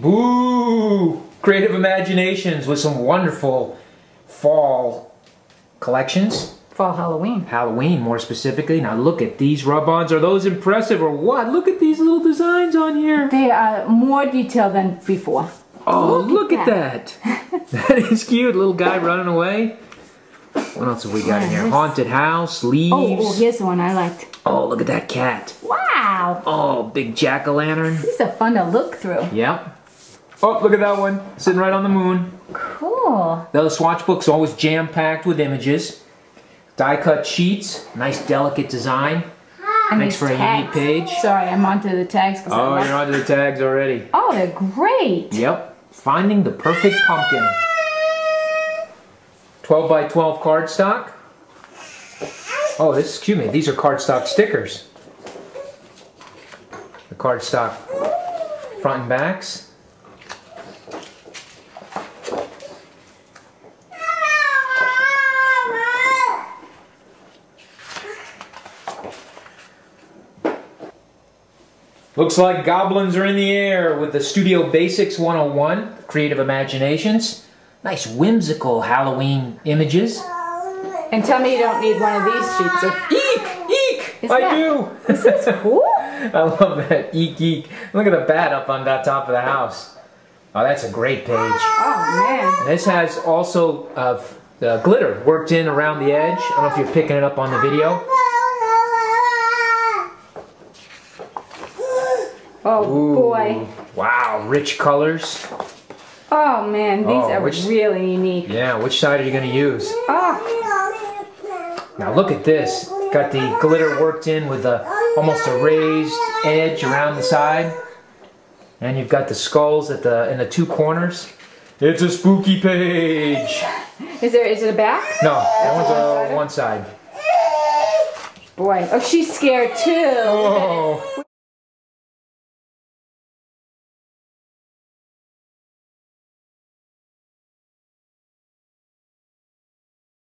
Boo! Creative imaginations with some wonderful fall collections. Fall Halloween. Halloween, more specifically. Now look at these rub-ons. Are those impressive or what? Look at these little designs on here. They are more detailed than before. Oh, Look look, at at that. that is cute. Little guy running away. What else have we got in here? Haunted house, oh, leaves. Oh, oh, here's the one I liked. Oh, look at that cat. Wow. Oh, big jack-o'-lantern. These are fun to look through. Yep. Oh, look at that one. Sitting right on the moon. Cool. The swatch book's always jam-packed with images. Die-cut sheets. Nice, delicate design. Ah, and Makes these for a unique page. Sorry, I'm onto the tags. I Oh, you're onto the tags already. oh, they're great. Yep. Finding the perfect pumpkin. 12 by 12 cardstock. Oh, this, excuse me, these are cardstock stickers. The cardstock front and backs. Looks like goblins are in the air with the Studio Basics 101, Creative Imaginations. Nice whimsical Halloween images. And tell me you don't need one of these sheets of Eek! Eek! Is I that- do! Is cool? I love that. Eek, eek. Look at the bat up on that top of the house. Oh, that's a great page. Oh man. This has also uh, f- uh, glitter worked in around the edge. I don't know if you're picking it up on the video. Oh Ooh. boy. Wow, rich colors. Oh man, these Oh, are which- really unique. Yeah, which side are you going to use? Oh, Now look at this. Got the glitter worked in with a almost a raised edge around the side. And you've got the skulls at the in the two corners. It's a spooky page. is there is it a back? No, that one's a one side. Boy, oh she's scared too. Oh.